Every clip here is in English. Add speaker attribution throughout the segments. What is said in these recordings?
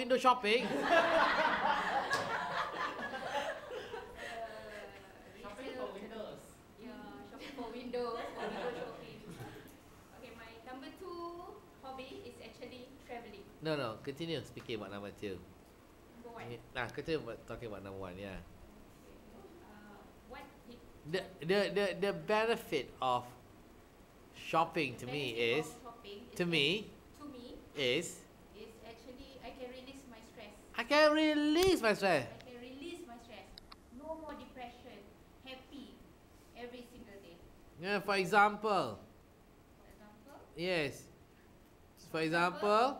Speaker 1: window shopping.
Speaker 2: Shopping for windows.
Speaker 3: Yeah, shopping for windows or window shopping. Okay, my number two hobby is actually traveling.
Speaker 1: No, no. Continue speaking about number two.
Speaker 3: Number one.
Speaker 1: Nah, continue about talking about number one. Yeah.
Speaker 3: Uh, what
Speaker 1: The the the the benefit of shopping to
Speaker 3: the
Speaker 1: me is
Speaker 3: shopping is
Speaker 1: to me
Speaker 3: to me
Speaker 1: is
Speaker 3: is actually I can release my stress.
Speaker 1: I can release my stress.
Speaker 3: I can release my stress. No more depression. Happy every single day.
Speaker 1: Yeah, for example,
Speaker 3: For example,
Speaker 1: yes. For example,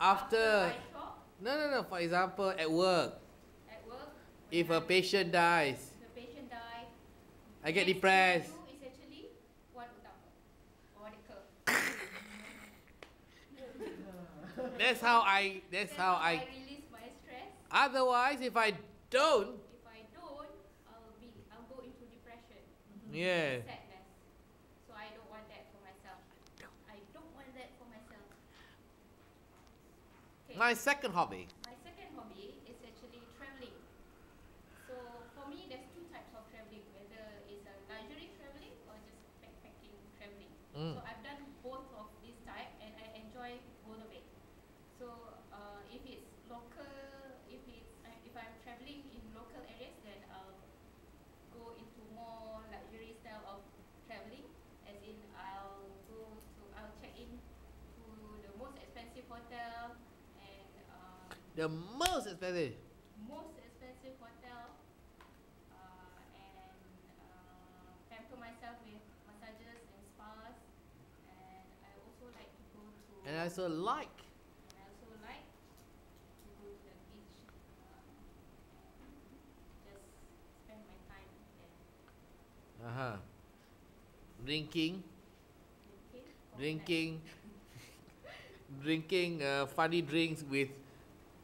Speaker 1: after
Speaker 3: I shop
Speaker 1: no no no. For example, at work,
Speaker 3: at work,
Speaker 1: if a patient dies,
Speaker 3: the patient die,
Speaker 1: I get depressed.
Speaker 3: thing I do is actually One Utama or the curve.
Speaker 1: That's how I. That's how I.
Speaker 3: stress.
Speaker 1: Otherwise, if I don't,
Speaker 3: If I don't, I'll be I'll go into depression. Mm-hmm.
Speaker 1: yeah.
Speaker 3: Sadness. So I don't want that for myself. I don't I don't want that for myself. Okay.
Speaker 1: My second hobby.
Speaker 3: My second hobby is actually traveling. So for me, there's two types of traveling, whether it's a luxury traveling or just backpacking traveling.
Speaker 1: Mm.
Speaker 3: So I've done both of these type, and I enjoy both of it. So uh, if it's local, if it's uh, if I'm traveling in local areas, then I'll go into more luxury style of traveling. As in, I'll go to I'll check in to the most expensive hotel and uh,
Speaker 1: The most expensive.
Speaker 3: most expensive hotel uh, and uh, pamper myself with massages and spas and I also like to go to
Speaker 1: And I also like.
Speaker 3: and I also like to go to the beach um, just spend my time there
Speaker 1: Uh huh. Drinking, drinking, drinking uh, funny drinks with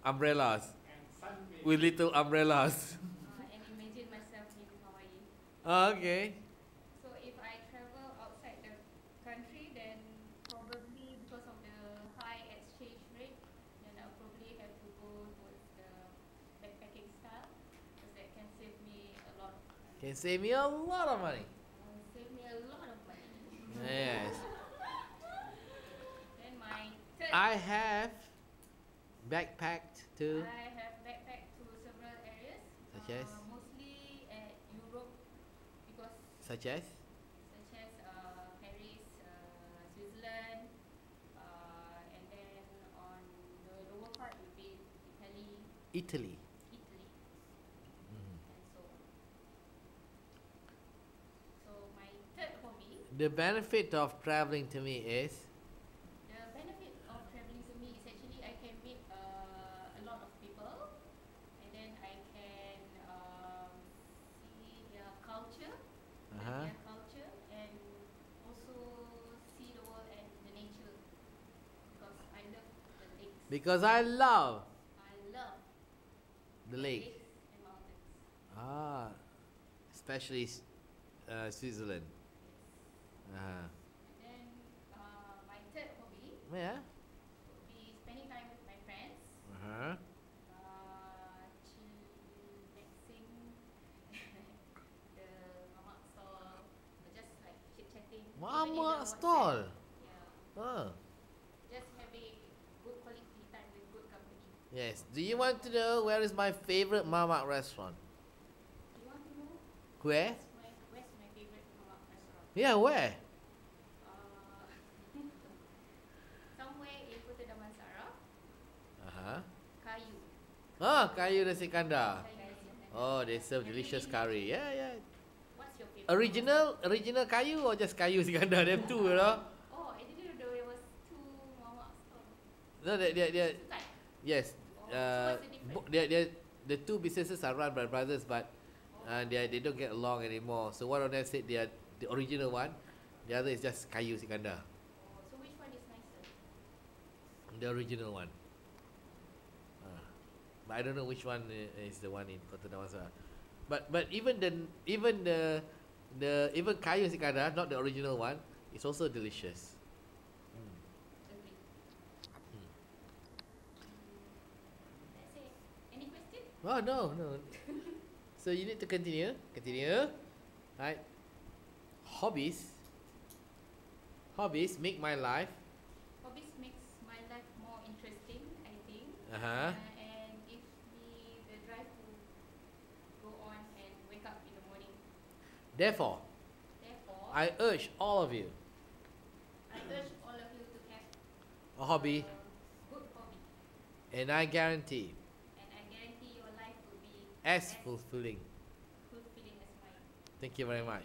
Speaker 1: umbrellas,
Speaker 2: And
Speaker 1: with little umbrellas.
Speaker 3: uh, and imagine myself in Hawaii
Speaker 1: okay.
Speaker 3: So if I travel outside the country, then probably because of the high exchange rate, then I'll probably have to go towards the backpacking style, because that can save me a lot of money.
Speaker 1: Can save me a lot of money.
Speaker 3: Uh, save me a lot of money.
Speaker 1: Yes.
Speaker 3: Then my third,
Speaker 1: I have backpacked too.
Speaker 3: I have backpacked to several areas,
Speaker 1: Such
Speaker 3: uh,
Speaker 1: as?
Speaker 3: mostly at Europe, because
Speaker 1: Such as?
Speaker 3: such as uh, Paris, uh, Switzerland, uh, and then on the lower part would be Italy,
Speaker 1: Italy.
Speaker 3: Italy,
Speaker 1: Mhm.
Speaker 3: and so on. So my third hobby,
Speaker 1: The benefit of traveling to me is
Speaker 3: the benefit of traveling to me is actually I can meet uh, a lot of people, and then I can um, see their culture, learn
Speaker 1: Uh-huh.
Speaker 3: their culture, and also see the world and the nature because I love the lakes.
Speaker 1: Because I love
Speaker 3: I love
Speaker 1: the lake.
Speaker 3: lakes and mountains.
Speaker 1: Ah, especially uh, Switzerland.
Speaker 3: Yes.
Speaker 1: Uh-huh.
Speaker 3: And then uh, my third hobby
Speaker 1: Yeah.
Speaker 3: would be spending time with my friends,
Speaker 1: Uh-huh.
Speaker 3: uh, chillaxing, the mamak stall, or just like chit chatting.
Speaker 1: Mamak stall?
Speaker 3: Yeah,
Speaker 1: Oh. Yes. Do you want to know where is my favorite mamak restaurant?
Speaker 3: You want to know
Speaker 1: Where?
Speaker 3: where's my favorite mamak restaurant?
Speaker 1: Yeah, where?
Speaker 3: Uh, somewhere in Kota Damansara,
Speaker 1: Uh-huh.
Speaker 3: Kayu.
Speaker 1: Ah, kayu nasi kandar. Oh, they serve
Speaker 3: Have
Speaker 1: delicious curry. Yeah, yeah.
Speaker 3: What's your favorite?
Speaker 1: Original, original kayu or just kayu nasi kandar? Them two, you know?
Speaker 3: Oh, I didn't know there was two mamak.
Speaker 1: No, they, they, they, yes.
Speaker 3: So
Speaker 1: Uh, they, they, the two businesses are run by brothers, but uh, they, they don't get along anymore. So one of them said they are the original one. The other is just kayu nasi kandar.
Speaker 3: Oh, so which one is nicer?
Speaker 1: The original one. Uh, but I don't know which one is the one in Kota Damansara. But but even the even the the even kayu nasi kandar, not the original one, is also delicious. Oh no, no. so you need to continue. Continue. Right. Hobbies. Hobbies make my life.
Speaker 3: Hobbies makes my life more interesting, I think.
Speaker 1: Uh huh.
Speaker 3: and gives me the drive to go on and wake up in the morning.
Speaker 1: Therefore,
Speaker 3: Therefore,
Speaker 1: I urge all of you
Speaker 3: I urge all of you to have
Speaker 1: a hobby,
Speaker 3: a good hobby,
Speaker 1: and I guarantee
Speaker 3: and I guarantee your life will be
Speaker 1: as fulfilling.
Speaker 3: fulfilling as.
Speaker 1: Thank you very much.